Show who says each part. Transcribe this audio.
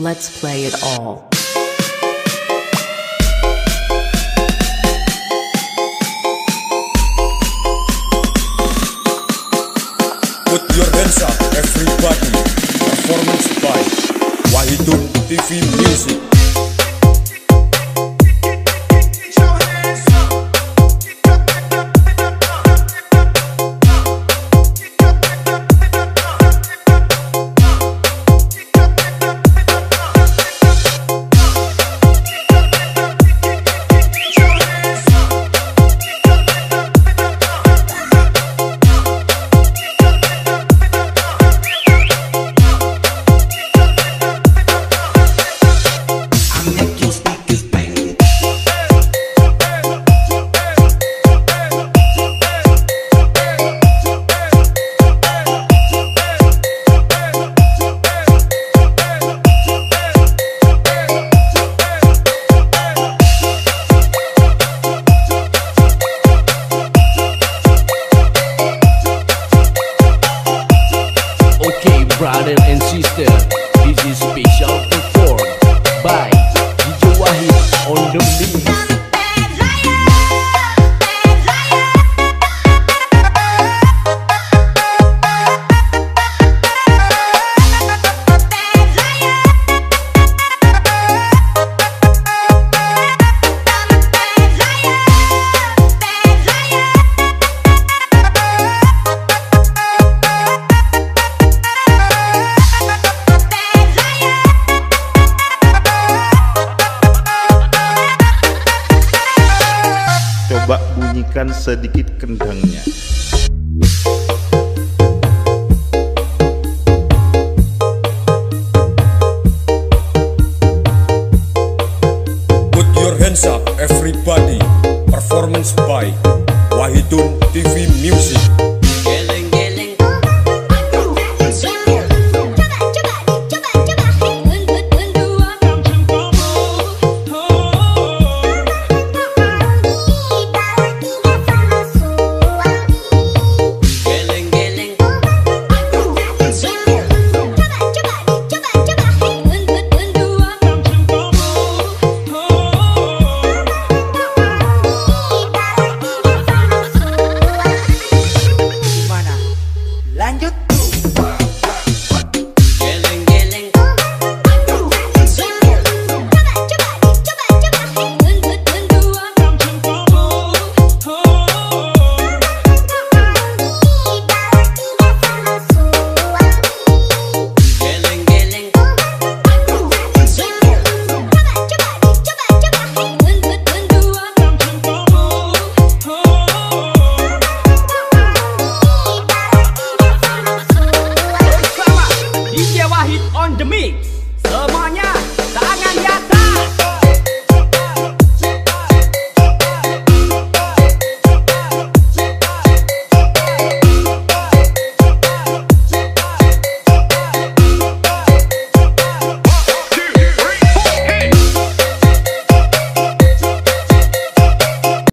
Speaker 1: Let's play it all.
Speaker 2: Put your hands up, everybody. Performance by Wahidun TV Music.
Speaker 3: Brother and sister, this is special performed by DJ Wahid on the mix.
Speaker 4: Bunyikan sedikit kendangnya.
Speaker 2: Put your hands up, everybody. Performance by Wahidun TV Music.
Speaker 5: anh giúp